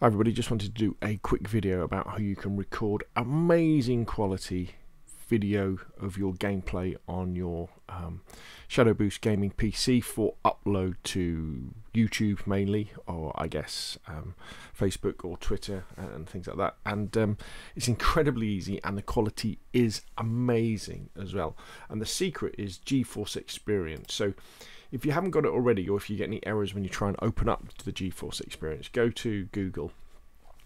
Hi everybody, just wanted to do a quick video about how you can record amazing quality video of your gameplay on your um, Shadow Boost Gaming PC for upload to YouTube mainly, or I guess um, Facebook or Twitter and things like that. And um, it's incredibly easy, and the quality is amazing as well. And the secret is GeForce Experience. So if you haven't got it already, or if you get any errors when you try and open up the GeForce Experience, go to Google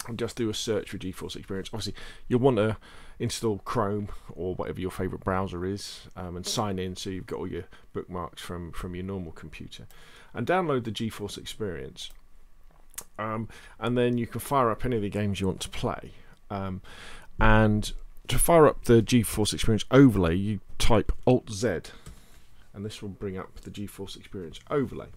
and just do a search for GeForce Experience. Obviously, you'll want to install Chrome or whatever your favorite browser is, um, and sign in so you've got all your bookmarks from from your normal computer, and download the GeForce Experience. Um, and then you can fire up any of the games you want to play. Um, and to fire up the GeForce Experience overlay, you type Alt Z and this will bring up the GeForce Experience overlay.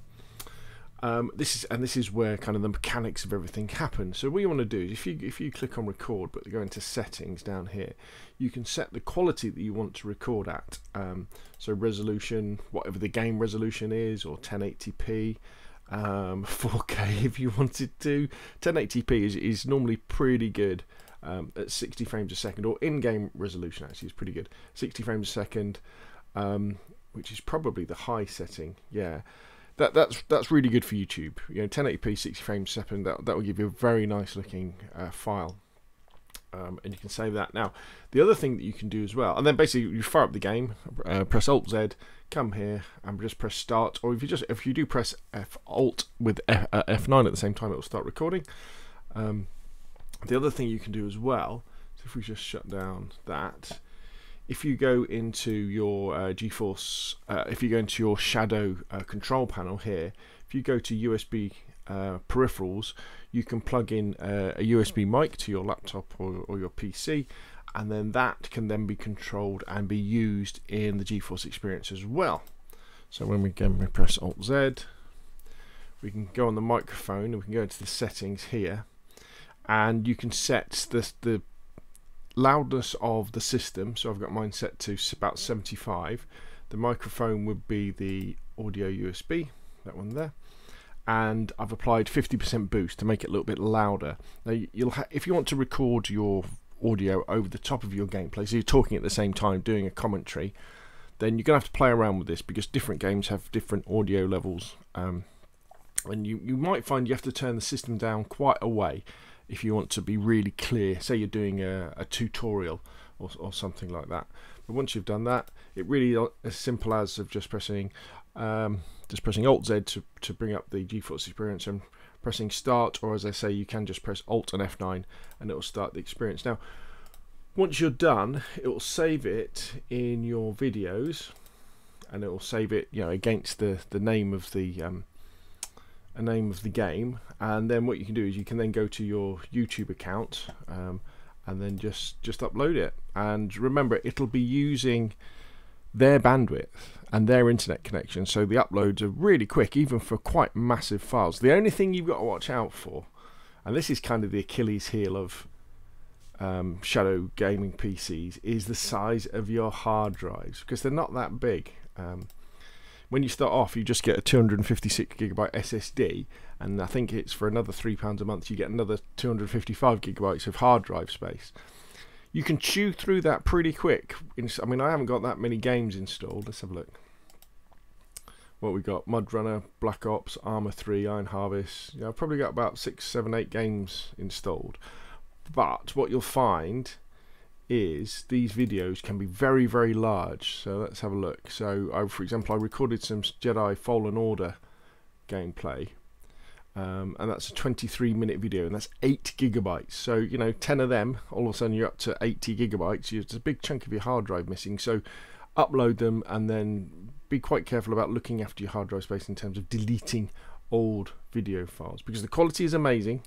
Um, this is and this is where kind of the mechanics of everything happen. So what you want to do is if you if you click on record, but go into settings down here, you can set the quality that you want to record at. Um, so resolution, whatever the game resolution is, or 1080p, um, 4K if you wanted to. 1080p is is normally pretty good. Um, at 60 frames a second, or in-game resolution actually is pretty good. 60 frames a second, um, which is probably the high setting. Yeah, that that's that's really good for YouTube. You know, 1080p, 60 frames per second. That that will give you a very nice looking uh, file. Um, and you can save that. Now, the other thing that you can do as well, and then basically you fire up the game, uh, press Alt Z, come here, and just press Start. Or if you just if you do press F Alt with F, uh, F9 at the same time, it will start recording. Um, the other thing you can do as well, so if we just shut down that, if you go into your uh, GeForce, uh, if you go into your Shadow uh, control panel here, if you go to USB uh, peripherals, you can plug in uh, a USB mic to your laptop or, or, your PC, and then that can then be controlled and be used in the GeForce experience as well. So when we again we press Alt Z, we can go on the microphone we can go into the settings here, and you can set the the loudness of the system so I've got mine set to about 75 the microphone would be the audio USB that one there. And I've applied 50% boost to make it a little bit louder. Now you'll if you want to record your audio over the top of your gameplay so you're talking at the same time doing a commentary then you're gonna have to play around with this because different games have different audio levels um, and you, you might find you have to turn the system down quite a way if you want to be really clear. Say you're doing a, a tutorial or, or, something like that. But once you've done that, it really as simple as of just pressing um, just pressing Alt Z to, to bring up the GeForce experience and pressing Start, or as I say, you can just press Alt and F9 and it will start the experience. Now, once you're done, it will save it in your videos and it will save it you know against the the name of the um, a name of the game and then what you can do is you can then go to your YouTube account um, and then just just upload it. And remember it'll be using their bandwidth and their internet connection so the uploads are really quick even for quite massive files. The only thing you've got to watch out for and this is kind of the Achilles heel of um, shadow gaming PCs is the size of your hard drives because they're not that big. Um, when you start off, you just get a 256 gigabyte SSD, and I think it's for another three pounds a month. You get another 255 gigabytes of hard drive space. You can chew through that pretty quick. I mean, I haven't got that many games installed. Let's have a look. What we got? MudRunner, Black Ops, Arma 3, Iron Harvest. Know, I've probably got about six, seven, eight games installed. But what you'll find is these videos can be very very large. So let's have a look. So I, for example I recorded some Jedi Fallen Order gameplay um, and that's a 23 minute video and that's 8 gigabytes. So you know 10 of them all of a sudden you're up to 80 gigabytes. It's a big chunk of your hard drive missing. So upload them and then be quite careful about looking after your hard drive space in terms of deleting old video files because the quality is amazing.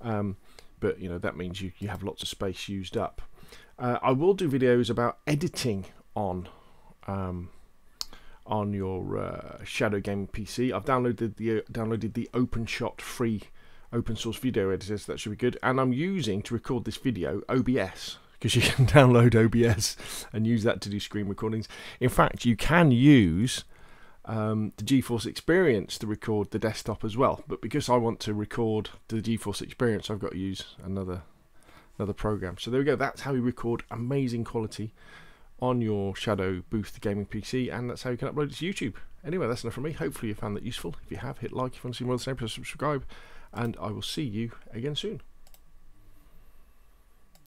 Um, but you know that means you, you have lots of space used up uh, I will do videos about editing on um, on your uh, Shadow Gaming PC. I've downloaded the uh, downloaded the OpenShot free open source video editor, so that should be good. And I'm using to record this video OBS because you can download OBS and use that to do screen recordings. In fact, you can use um, the GeForce Experience to record the desktop as well. But because I want to record the GeForce Experience, I've got to use another another program. So there we go. That's how you record amazing quality on your Shadow Boost gaming PC, and that's how you can upload it to YouTube. Anyway, that's enough from me. Hopefully you found that useful. If you have, hit like if you want to see more of the same, please subscribe, and I will see you again soon.